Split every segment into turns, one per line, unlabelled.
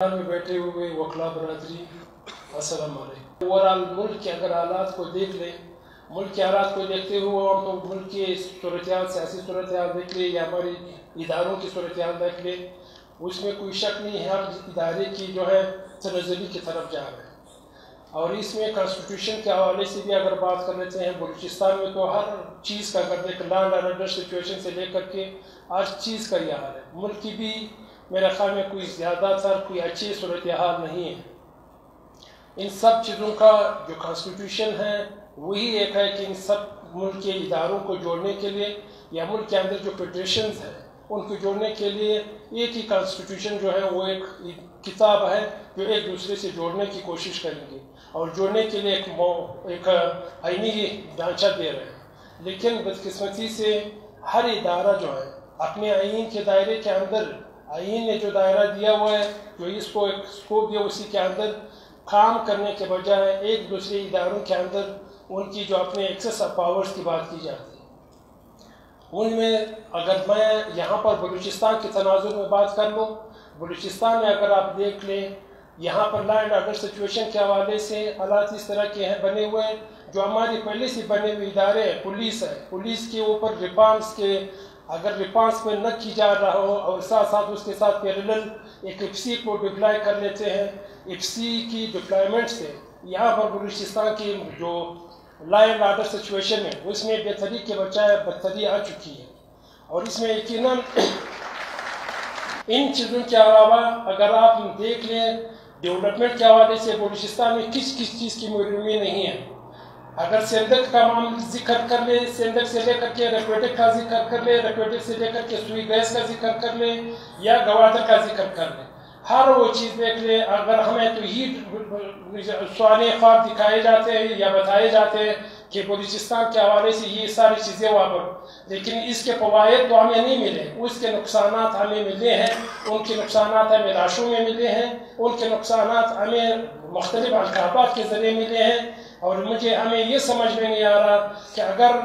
میں بیٹھے ہوئے وکلا برادری، السلام علیکم۔ اوور آل ملک کے اگر حالات کو دیکھ لیں، ملک کے حالات کو دیکھتے ہوئے اور تو ملک کی صورتحال، سیاسی صورتحال دیکھ لیں یا ہماری اداروں کی صورتحال دیکھ لیں، اس میں کوئی شک نہیں ہے، ہر ادارے کی جو ہے تنزلی کی طرف جا رہے ہیں اور اس میں کانسٹیٹیوشن کے حوالے سے بھی اگر بات کر لیتے ہیں بلوچستان میں تو ہر چیز کا کر دیکھ لانڈ آرڈر سچویشن سے لے کر کے ہر چیز کا یہ حال ہے۔ ملک کی بھی میرے خیال میں کوئی زیادہ تر کوئی اچھی صورتحال نہیں ہے۔ ان سب چیزوں کا جو کانسٹیٹیوشن ہے، وہی ایک ہے کہ ان سب ملک کے اداروں کو جوڑنے کے لیے یا ملک کے اندر جو فیڈریشنز ہیں، ان کو جوڑنے کے لیے ایک ہی کانسٹیٹیوشن جو ہے، وہ ایک کتاب ہے جو ایک دوسرے سے جوڑنے کی کوشش کریں گے۔ اور جوڑنے کے لیے ایک مو، ایک آئینی ڈھانچہ دے رہے ہیں۔ لیکن بدقسمتی سے ہر ادارہ جو ہے، اپنے آئین کے دائرے کے اندر آئین نے جو دائرہ دیا ہوا ہے، جو اس کو ایک سکوپ دیا، اسی کے اندر کام کرنے کے بجائے ایک دوسرے اداروں کے اندر ان کی جو اپنے ایکسس آف پاورز کی بات کی جاتی ہے۔ ان میں اگر میں یہاں پر بلوچستان کے تناظر میں بات کر لوں، بلوچستان میں اگر آپ دیکھ لیں، یہاں پر لینڈ اگر سچویشن کے حوالے سے حالات اس طرح کے ہیں، بنے ہوئے جو ہماری پہلے سے بنے ہوئے ادارے ہیں، پولیس ہے۔ پولیس کے اوپر ریپانس کے اگر ریپارس میں نہ کی جا رہا ہو اور ساتھ ساتھ اس کے ساتھ پیرلل ایک ایف سی کو ڈپلائی کر لیتے ہیں، ایف سی کی ڈپلائیمنٹ سے، یہاں پر بلوچستان کی جو لائن اینڈ آرڈر سچویشن ہے، اس میں بہتری کے بجائے بدتری آ چکی ہے۔ اور اس میں یقیناً ان چیزوں کے علاوہ اگر آپ دیکھ لیں، ڈیولپمنٹ کے حوالے سے بلوچستان میں کس کس چیز کی مرمی نہیں ہے اگر سیندک کا ہم ذکر کر لیں سیندک سے لے کر کے ریکویٹک کا ذکر کر لیں ریکویٹک سے لے کر کے سوئی گیس کا ذکر کر لیں یا گوادر کا ذکر کر لیں ہر وہ چیز دیکھ لیں اگر ہمیں تو ہی سوانے خواب دکھائے جاتے ہیں یا بتائے جاتے ہیں کہ بلوچستان کے حوالے سے یہ ساری چیزیں واپس لیکن اس کے فوائد تو ہمیں نہیں ملے۔ اس کے نقصانات ہمیں ملے ہیں، ان کے نقصانات ہمیں راشوں میں ملے ہیں، ان کے نقصانات ہمیں مختلف القابات کے ذریعے ملے ہیں۔ اور مجھے ہمیں یہ سمجھ میں نہیں آ رہا کہ اگر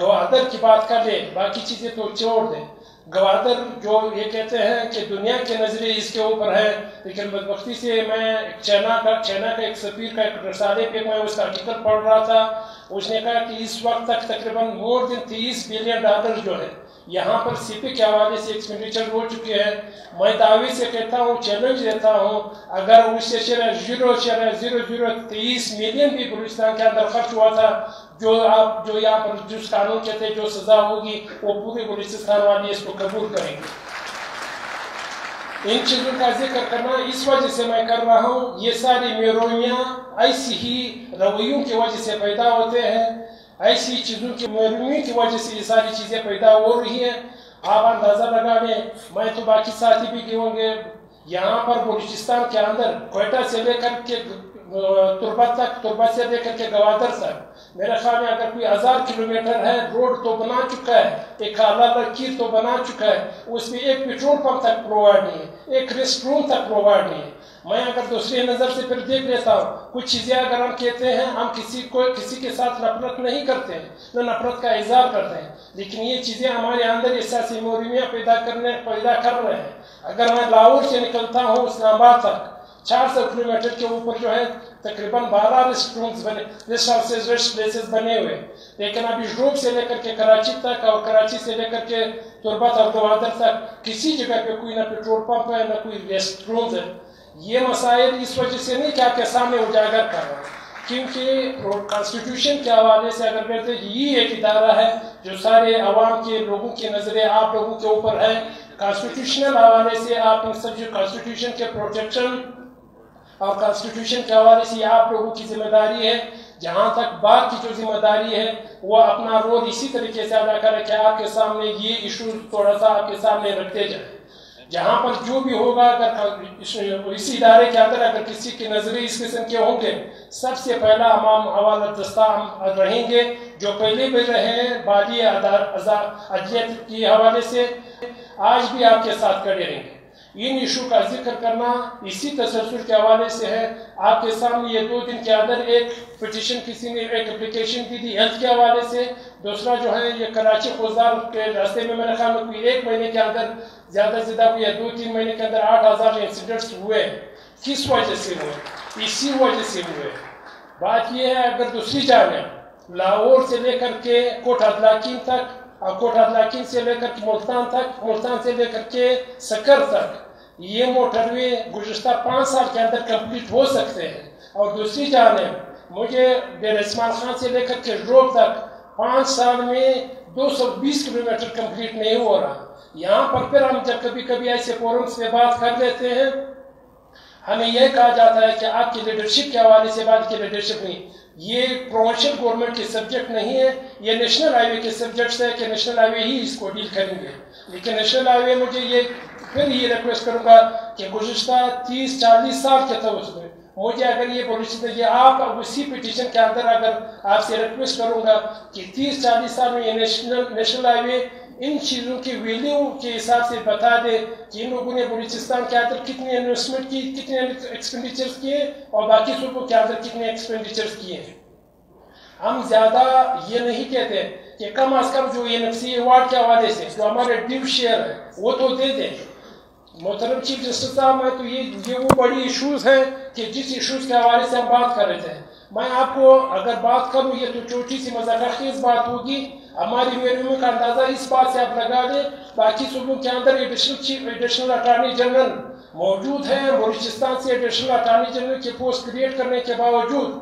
گوادر کی بات کر لیں باقی چیزیں تو چھوڑ دیں۔ گوادر جو یہ کہتے ہیں کہ دنیا کے نظریے اس کے اوپر ہے، لیکن بدبختی سے میں چینا کا چینا کا ایک سفیر کا ایک رسالے پہ میں اس کا آرٹیکل پڑھ رہا تھا۔ اس نے کہا کہ اس وقت تک تقریباً مور دن تیس بلین ڈالر جو ہے یہاں پر سی پی کے حوالے سے ایکسپینڈیچر ہو چکے ہیں۔ میں دعوی سے کہتا ہوں چیلنج دیتا ہوں، اگر اس سے شرح زیرو شرح زیرو زیرو، تیس ملین بھی بلوچستان کے اندر خرچ ہوا تھا، جو آپ، جو یہاں پر جس قانون کہتے تھے، جو سزا ہوگی، وہ پوری بلوچستان والی اس کو قبول کریں گے۔ ان چیزوں کا ذکر کرنا، اس وجہ سے میں کر رہا ہوں، یہ ساری میرویاں ایسی ہی رویوں کی وجہ سے پیدا ہوتے ہیں۔ ایسی چیزوں کی محرومی کی وجہ سے یہ ساری چیزیں پیدا ہو رہی ہیں آپ اندازہ لگا لیں میں تو باقی ساتھی بھی کہوں گے یہاں پر بلوچستان کے اندر کوئٹہ سے لے کر کے تربت تک تربت سے لے کر کے گوادر تک۔ میرے خیال میں اگر کوئی ہزار کلومیٹر ہے، روڈ تو بنا چکا ہے، ایک آلہ چیز تو بنا چکا ہے، اس میں ایک پیٹرول پمپ تک پرووائڈ نہیں ہے، ایک ریسٹ روم تک پرووائڈ نہیں ہے۔ میں اگر دوسری نظر سے پھر دیکھ لیتا ہوں، کچھ چیزیں اگر ہم کہتے ہیں، ہم کسی کو، کسی کے ساتھ نفرت نہیں کرتے ہیں نہ نفرت کا اظہار کرتے ہیں۔ لیکن یہ چیزیں ہمارے اندر احساسی موریمیاں پیدا کرنے، پیدا کر رہے ہیں۔ اگر میں لاہور سے نکلتا ہوں، اسلام آباد تک چار سو کلو میٹر کے اوپر جو ہے تقریباً بارہ ریسٹ رومز بنے ریسٹ ہاؤسز پلیسز بنے ہوئے. لیکن ابھی روم سے لے کر کے کراچی تک اور کراچی سے لے کر کے تربت اور گوادر تک کسی جگہ پہ کوئی نہ پیٹرول پمپ ہے، نہ کوئی ریسٹ رومز ہے. یہ مسائل اس وجہ سے نہیں کہ آپ کے سامنے اجاگر کر رہا ہے کیونکہ کانسٹیٹیوشن کے حوالے سے اگر کہتے یہ ایک ادارہ ہے جو سارے عوام کے لوگوں کی نظریں آپ لوگوں کے اوپر ہیں. کانسٹیٹیوشنل حوالے سے آپ ان سب جو کانسٹیٹیوشن کے پروٹیکشن اور کانسٹیٹیوشن کے حوالے سے آپ لوگوں کی ذمہ داری ہے، جہاں تک بات کی جو ذمہ داری ہے، وہ اپنا رول اسی طریقے سے ادا کرے کہ آپ کے سامنے یہ ایشو تھوڑا سا آپ کے سامنے رکھتے جائیں۔ جہاں پر جو بھی ہوگا، اگر اسی ادارے کے اندر اگر کسی کی نظریں اس قسم کے ہوں گے، سب سے پہلا ہم حوالہ دستہ ہم رہیں گے، جو پہلے بھی رہے ہیں بالی عدلیت کے حوالے سے، آج بھی آپ کے ساتھ کھڑے رہیں گے۔ ان ایشو کا ذکر کرنا اسی تسلسل کے حوالے سے ہے۔ آپ کے سامنے یہ دو دن کے اندر ایک پٹیشن کسی نے ایک اپلیکیشن کی تھی ہیلتھ کے حوالے سے۔ دوسرا جو ہے یہ کراچی خوزار کے راستے میں میرے خیال میں کوئی ایک مہینے کے اندر زیادہ سے زیادہ کوئی دو تین مہینے کے اندر آٹھ ہزار انسیڈنٹس ہوئے۔ کس وجہ سے ہوئے؟ اسی وجہ سے ہوئے۔ بات یہ ہے اگر دوسری جانب لاہور سے لے کر کے کوٹ ادلاکین تک اور کوٹ سے لے کر ملتان تک ملتان سے لے کر کے سکر تک یہ موٹر وے گزشتہ پانچ سال کے اندر کمپلیٹ ہو سکتے ہیں اور دوسری جانب مجھے بیر اسمان خان سے لے کر کے روڈ تک پانچ سال میں دو سو بیس کلو میٹر کمپلیٹ نہیں ہو رہا یہاں پر پھر ہم جب کبھی کبھی ایسے فورمس میں بات کر لیتے ہیں ہمیں یہ کہا جاتا ہے کہ آپ کی لیڈرشپ کے حوالے سے بات کی لیڈرشپ نہیں یہ پروونشل گورنمنٹ کے سبجیکٹ نہیں ہے، یہ نیشنل ہائی وے کے سبجیکٹس ہے کہ نیشنل ہائی وے ہی اس کو ڈیل کریں گے. لیکن نیشنل ہائی وے مجھے یہ پھر یہ ریکویسٹ کروں گا کہ گزشتہ تیس چالیس سال کے تھا اس میں، مجھے اگر یہ پولیس یہ آپ اسی پٹیشن کے اندر اگر آپ سے ریکویسٹ کروں گا کہ تیس چالیس سال میں یہ نیشنل نیشنل ہائی وے ان چیزوں کی ویلیو کے حساب سے بتا دے کہ ان لوگوں نے بلوچستان کے اندر کتنے انویسٹمنٹ کی، کتنے ایکسپینڈیچرز کیے اور باقی صوبوں کے اندر کتنے ایکسپینڈیچرز کیے۔ ہیں ہم زیادہ یہ نہیں کہتے کہ کم از کم جو یہ نفسی ایوارڈ کے حوالے سے، جو ہمارے ڈیو شیئر ہے، وہ تو دے دیں۔ محترم چیف جسٹس صاحب، میں تو یہ وہ بڑی ایشوز ہیں کہ جس ایشوز کے حوالے سے ہم بات کر رہے تھے۔ میں آپ کو اگر بات کروں، یہ تو چھوٹی سی مذاکر خیز بات ہوگی۔ ہماری میرے کا اندازہ اس بات سے آپ لگا دیں باقی صوبوں کے اندر additional chief additional attorney general موجود ہے بلوچستان سے ایڈیشنل اٹارنی جنرل کی پوسٹ کریٹ کرنے کے باوجود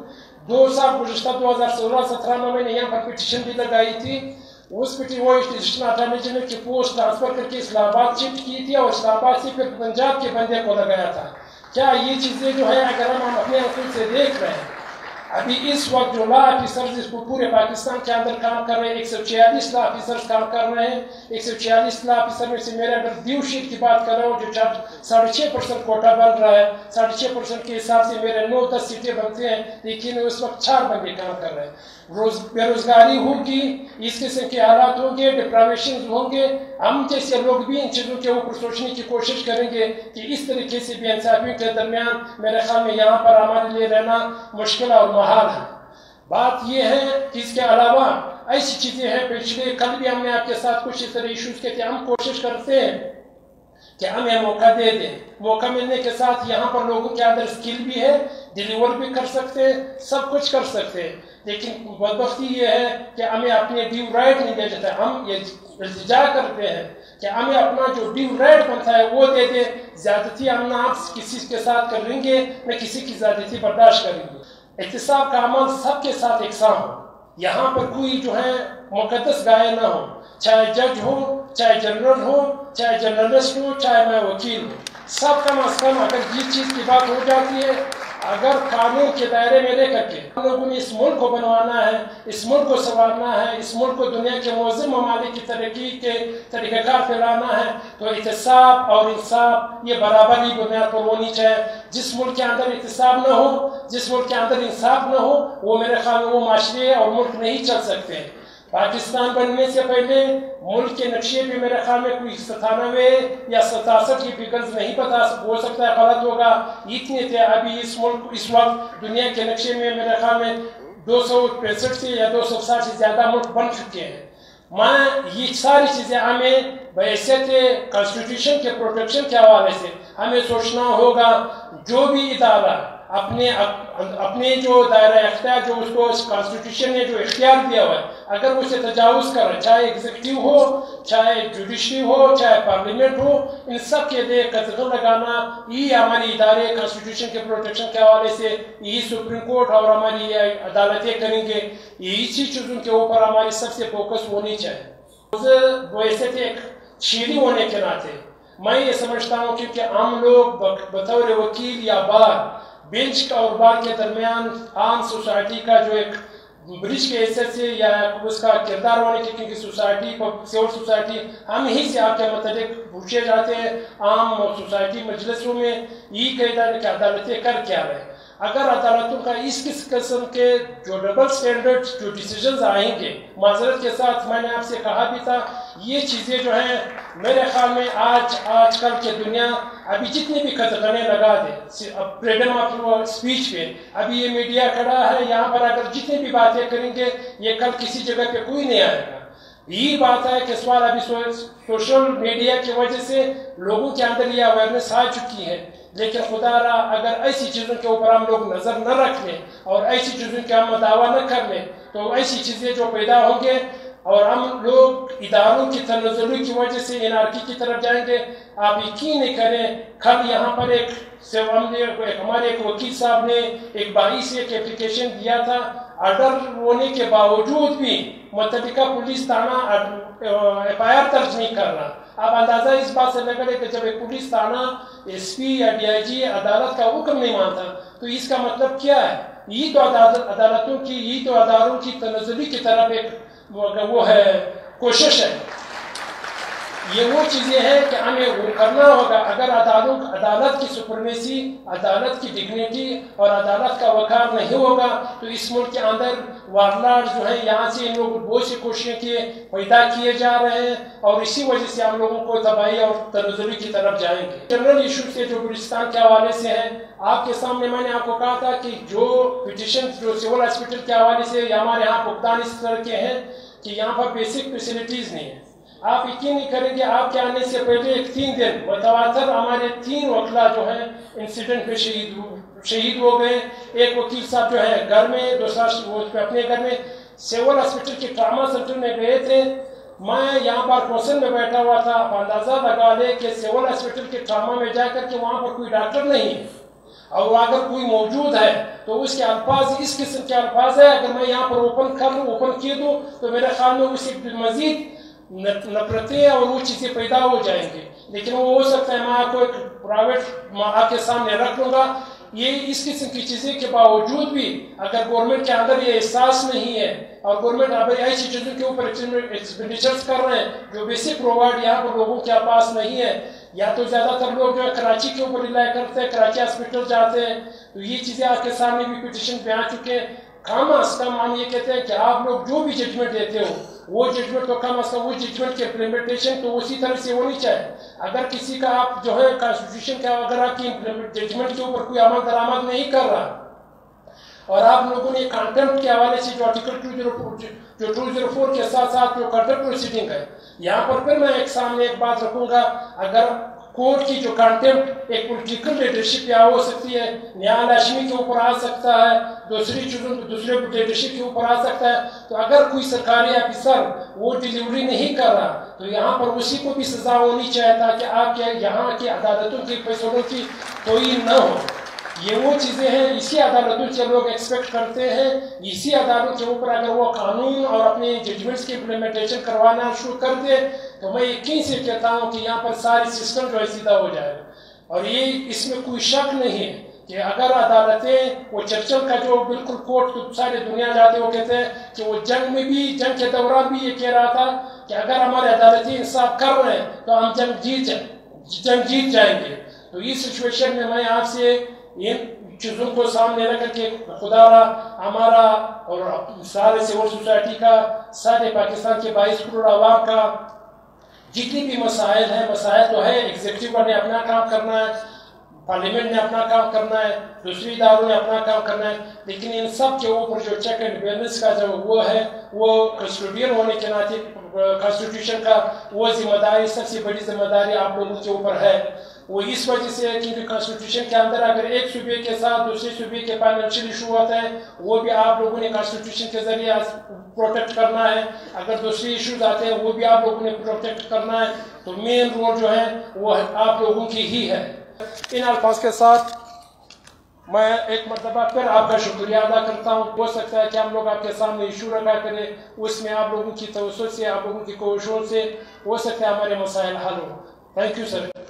دو سال گزشتہ دو ہزار سولہ سترہ میں میں نے یہاں پر پٹیشن بھی لگائی تھی اس پٹی وہ ایڈیشنل اٹارنی جنرل کی پوسٹ ٹرانسفر کر کے اسلام آباد شفٹ کی تھی اور اسلام آباد سے پھر پنجاب کے بندے کو لگایا تھا کیا یہ چیزیں جو ہے اگر ہم اپنے آنکھوں سے دیکھ رہے ہیں ابھی اس وقت جو لا آفیسرز اس کو پورے پاکستان کے اندر کام کر رہے ہیں ایک سو چھیالیس لا آفیسرز کام کر رہے ہیں ایک سو چھیالیس لا آفیسر میں سے میرے اگر دیو شیٹ کی بات کر رہا ہوں جو ساڑھے چھ پرسنٹ کوٹا بن رہا ہے، ساڑھے چھ پرسنٹ کے حساب سے میرے نو دس سیٹیں بنتے ہیں، لیکن اس وقت چار بندے کام کر رہے ہیں۔ روز بے روزگاری ہوگی، اس قسم کے حالات ہوں گے ڈپراویشن ہوں گے۔ ہم جیسے لوگ بھی ان چیزوں کے اوپر سوچنے کی کوشش کریں گے کہ اس طریقے سے بھی انصافیوں کے درمیان میرے خیال میں یہاں پر ہمارے لیے رہنا مشکل اور محال ہے۔ بات یہ ہے کہ اس کے علاوہ ایسی چیزیں ہیں، پچھلے کل بھی ہم نے آپ کے ساتھ کچھ اس طرح ایشوز کے کہ ہم کوشش کرتے ہیں کہ ہمیں موقع دے دیں موقع ملنے کے ساتھ یہاں پر لوگوں کے اندر سکل بھی ہے ڈیلیور بھی کر سکتے، سب کچھ کر سکتے۔ لیکن بدبختی یہ ہے کہ ہمیں اپنے ڈیو رائٹ نہیں دے جاتا ہم یہ التجا کرتے ہیں کہ ہمیں اپنا جو ڈیو رائٹ بنتا ہے وہ دے دیں زیادتی ہم نہ کسی کے ساتھ کریں گے، نہ کسی کی زیادتی برداشت کریں گے۔ احتساب کا عمل سب کے ساتھ ایکساں ہو یہاں پر کوئی جو ہے مقدس گائے نہ ہو، چاہے جج ہو چاہے جنرل ہو چاہے جرنلسٹ ہو چاہے میں وکیل ہوں۔ سب کم از کم اگر جس چیز کی بات ہو جاتی ہے، اگر قانون کے دائرے میں لے کر کے ہم لوگوں نے اس ملک کو بنوانا ہے، اس ملک کو سنوارنا ہے، اس ملک کو دنیا کے موزم ممالک کی ترقی کے طریقہ کار پھیلانا ہے، تو احتساب اور انصاف یہ برابری بنیاد پر ہونی چاہیے۔ جس ملک کے اندر احتساب نہ ہو، جس ملک کے اندر انصاف نہ ہو، وہ میرے خیال میں وہ معاشرے اور ملک نہیں چل سکتے۔ پاکستان بننے سے پہلے ملک کے نقشے پہ میرے خیال میں کوئی ستانوے یا ستاسٹھ کی فگرز نہیں پتا ہو سکتا ہے، غلط ہوگا۔ اتنے تھے۔ ابھی اس ملک اس وقت دنیا کے نقشے میں میرے خیال میں دو سو پینسٹھ سے یا دو سو ساٹھ سے زیادہ ملک بن چکے ہیں۔ میں یہ ساری چیزیں ہمیں بحیثیت کانسٹیٹیوشن کے پروٹیکشن کے حوالے سے ہمیں سوچنا ہوگا۔ جو بھی ادارہ اپنے اپنے جو دائرہ اختیار جو اس کو کانسٹیٹیوشن نے جو اختیار دیا ہوا ہے، اگر وہ اسے تجاوز کر رہا چاہے ایگزیکٹیو ہو، چاہے جوڈیشری ہو، چاہے پارلیمنٹ ہو، ان سب کے لیے قطر لگانا یہ ہماری ادارے کانسٹیٹیوشن کے پروٹیکشن کے حوالے سے، یہی سپریم کورٹ اور ہماری عدالتیں کریں گے۔ یہی چیزوں کے اوپر ہماری سب سے فوکس ہونی چاہیے۔ وہ ایسے تھے ایک شیری ہونے کے ناطے۔ میں یہ سمجھتا ہوں کیونکہ عام لوگ بطور وکیل یا بار بینچ اور بار کے درمیان عام سوسائٹی کا جو ایک برج کے حیثیت سے یا اس کا کردار ہونے کی کیونکہ سوسائٹی سیور سوسائٹی ہم ہی سے آپ کے متعلق پوچھے جاتے ہیں، عام سوسائٹی مجلسوں میں یہ کہہ کہ عدالتیں کر کیا رہے اگر عدالتوں کا اس کس قسم کے جو ڈبل سٹینڈرڈ جو ڈیسیجنز آئیں گے، معذرت کے ساتھ میں نے آپ سے کہا بھی تھا، یہ چیزیں جو ہیں، میرے خیال میں آج آج کل کے دنیا ابھی جتنی بھی قدغنے لگا دے فریڈم آف اسپیچ پہ۔ ابھی یہ میڈیا کھڑا ہے، یہاں پر اگر جتنی بھی باتیں کریں گے، یہ کل کسی جگہ پہ کوئی نہیں آئے گا۔ یہی بات ہے کہ سوال ابھی سوشل میڈیا کی وجہ سے لوگوں کے اندر یہ اویئرنیس آ چکی ہے۔ لیکن خدا را اگر ایسی چیزوں کے اوپر ہم لوگ نظر نہ رکھ لیں اور ایسی چیزوں کے ہم دعویٰ نہ کر لیں، تو ایسی چیزیں جو پیدا ہوں گے اور ہم لوگ اداروں کی تنزلی کی وجہ سے انارکی کی طرف جائیں گے، آپ یقین نہیں کریں کل یہاں پر ایک ہمارے ایک وکیل صاحب نے ایک بائی سے ایک اپلیکیشن دیا تھا، آرڈر ہونے کے باوجود بھی متعلقہ پولیس تھانہ ایف آئی آر درج نہیں کر رہا۔ آپ اندازہ اس بات سے لگ رہے کہ جب ایک پولیس تھانہ ایس پی یا ڈی آئی جی عدالت کا حکم نہیں مانتا تو اس کا مطلب کیا ہے یہ تو عدالتوں کی یہ تو اداروں کی تنزلی کی طرف ایک وہ ہے کوشش ہے یہ وہ چیزیں ہیں کہ ہمیں وہ کرنا ہوگا اگر عدالت کی سپرمیسی، عدالت کی ڈگنیٹی اور عدالت کا وقار نہیں ہوگا، تو اس ملک کے اندر وارلار جو ہیں، یہاں سے ان لوگ بہت سی کوششیں کیے، پیدا کیے جا رہے ہیں اور اسی وجہ سے ہم لوگوں کو تباہی اور تنزلی کی طرف جائیں گے۔ جنرل ایشو سے جو بلوچستان کے حوالے سے ہیں آپ کے سامنے میں نے آپ کو کہا تھا کہ جو پٹیشن جو سول ہاسپٹل کے حوالے سے ہمارے یہاں بھگتان اس طرح کے ہیں کہ یہاں پر بیسک فیسلٹیز نہیں ہیں۔ آپ یقین نہیں کریں گے آپ کے آنے سے پہلے ایک تین دن متواتر ہمارے تین وکلا جو ہیں انسیڈنٹ پہ شہید شہید ہو گئے. ایک وکیل صاحب جو ہے گھر میں، دوسرا وہ اپنے گھر میں. سیول ہاسپٹل کے ٹراما سینٹر میں گئے تھے. میں یہاں پر کوسن میں بیٹھا ہوا تھا. آپ اندازہ لگا لے کہ سیول ہاسپٹل کے ٹراما میں جا کر کے وہاں پر کوئی ڈاکٹر نہیں ہے. اور اگر کوئی موجود ہے تو اس کے الفاظ، اس قسم کے الفاظ ہے اگر میں یہاں پر اوپن کر لوں اوپن کیے دوں، تو میرے خیال میں اسے مزید نفرتیں اور وہ چیزیں پیدا ہو جائیں گے۔ لیکن وہ ہو سکتا ہے، میں آپ کو ایک پرائیویٹ آپ کے سامنے رکھ لوں گا۔ یہ اس قسم کی چیزیں کے باوجود بھی اگر گورنمنٹ کے اندر یہ احساس نہیں ہے اور گورنمنٹ اب ایسی چیزوں کے اوپر ایکسپینڈیچرز کر رہے ہیں جو بیسک پرووائڈ یہاں پر لوگوں کے پاس نہیں ہے۔ یا تو زیادہ تر لوگ جو ہے کراچی کے اوپر ریلائی کرتے ہیں، کراچی ہاسپٹل جاتے ہیں۔ تو یہ چیزیں آپ کے سامنے بھی پٹیشن پہ آ چکے ہیں۔ کم از کم ہم یہ کہتے ہیں کہ آپ لوگ جو بھی ججمنٹ دیتے ہو، وہ ججمنٹ تو کم از کم وہ ججمنٹ کے امپلیمنٹیشن تو اسی طرح سے ہونی چاہیے۔ اگر کسی کا آپ جو ہے کانسٹیٹیوشن کا اگر آپ کی ججمنٹ کے اوپر کوئی عمل درآمد نہیں کر رہا، اور آپ لوگوں نے کانٹمپٹ کے حوالے سے جو آرٹیکل ٹو زیرو فور جو ٹو زیرو فور کے ساتھ ساتھ جو کنٹمپٹ پروسیڈنگ ہے، یہاں پر پھر میں ایک سامنے ایک بات رکھوں گا۔ اگر کورٹ کی جو کانٹیمپٹ ایک پولیٹیکل لیڈرشپ یا ہو سکتی ہے نیال اشمی کے اوپر آ سکتا ہے، دوسری چیزوں دوسرے لیڈرشپ کے اوپر آ سکتا ہے۔ تو اگر کوئی سرکاری افسر وہ ڈیلیوری نہیں کر رہا، تو یہاں پر اسی کو بھی سزا ہونی چاہیے تاکہ آپ کے، یہاں کی عدالتوں کی، فیصلوں کی کوئی نہ ہو۔ یہ وہ چیزیں ہیں، اسی عدالتوں سے لوگ ایکسپیکٹ کرتے ہیں۔ اسی عدالت کے اوپر اگر وہ قانون اور اپنے ججمنٹس کی امپلیمنٹیشن کروانا شروع کر دے تو میں یقین سے کہتا ہوں کہ یہاں پر ساری سسٹم جو ہے سیدھا ہو جائے گا۔ اور یہ اس میں کوئی شک نہیں ہے کہ اگر عدالتیں وہ چرچل کا جو بالکل کوٹ سارے دنیا جاتے وہ کہتے ہیں کہ وہ جنگ میں بھی، جنگ کے دوران بھی یہ کہہ رہا تھا کہ اگر ہمارے عدالتیں انصاف کر رہے ہیں تو ہم جنگ جیت جائیں، جنگ جیت جائیں گے۔ تو اس سچویشن میں میں آپ سے ان چیزوں کو سامنے رکھ کے خدا را ہمارا اور سارے سول سوسائٹی کا، سارے پاکستان کے بائیس کروڑ عوام کا جتنی بھی مسائل ہیں، مسائل تو ہے ایگزیکٹو نے اپنا کام کرنا ہے پارلیمنٹ نے اپنا کام کرنا ہے، دوسری اداروں نے اپنا کام کرنا ہے، لیکن ان سب کے اوپر جو چیک اینڈ بیلنس کا جو وہ ہے، وہ کنسٹیٹیوشن ہونے کے ناطے کانسٹیٹیوشن کا وہ ذمہ داری، سب سے بڑی ذمہ داری آپ لوگوں کے اوپر ہے۔ وہ اس وجہ سے ہے کہ کانسٹیٹیوشن کے اندر اگر ایک صوبے کے ساتھ دوسرے صوبے کے فائنینشیل ایشو ہوتا ہے وہ بھی آپ لوگوں نے کانسٹیٹیوشن کے ذریعے پروٹیکٹ کرنا ہے اگر دوسرے ایشوز آتے ہیں وہ بھی آپ لوگوں نے پروٹیکٹ کرنا ہے تو مین رول جو ہے وہ آپ لوگوں کی ہی ہے ان الفاظ کے ساتھ میں ایک مرتبہ پھر آپ کا شکریہ ادا کرتا ہوں ہو سکتا ہے کہ ہم لوگ آپ کے سامنے ایشو رکھا کریں اس میں آپ لوگوں کی توسط سے آپ لوگوں کی کوششوں سے ہو سکتا ہے ہمارے مسائل حل ہو تھینک یو سر